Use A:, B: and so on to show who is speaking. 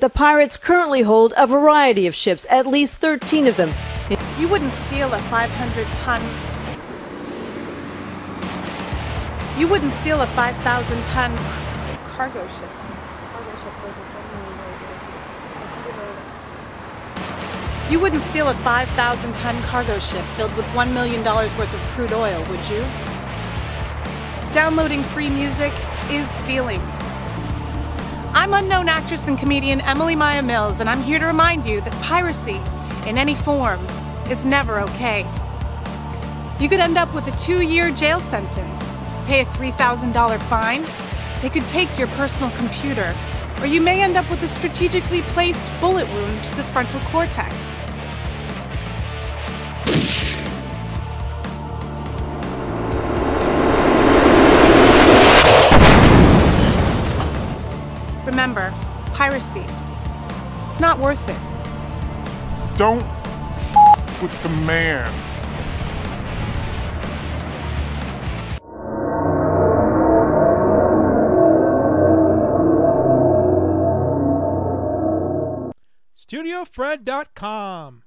A: The pirates currently hold a variety of ships, at least 13 of them.
B: You wouldn't steal a 500 ton. You wouldn't steal a 5,000 ton cargo ship. You wouldn't steal a 5,000 ton cargo ship filled with $1 million worth of crude oil, would you? Downloading free music is stealing. I'm unknown actress and comedian Emily Maya Mills, and I'm here to remind you that piracy, in any form, is never okay. You could end up with a two year jail sentence, pay a $3,000 fine, they could take your personal computer, or you may end up with a strategically placed bullet wound to the frontal cortex. Remember, piracy. It's not worth it.
C: Don't f- with the man.
D: StudioFred.com.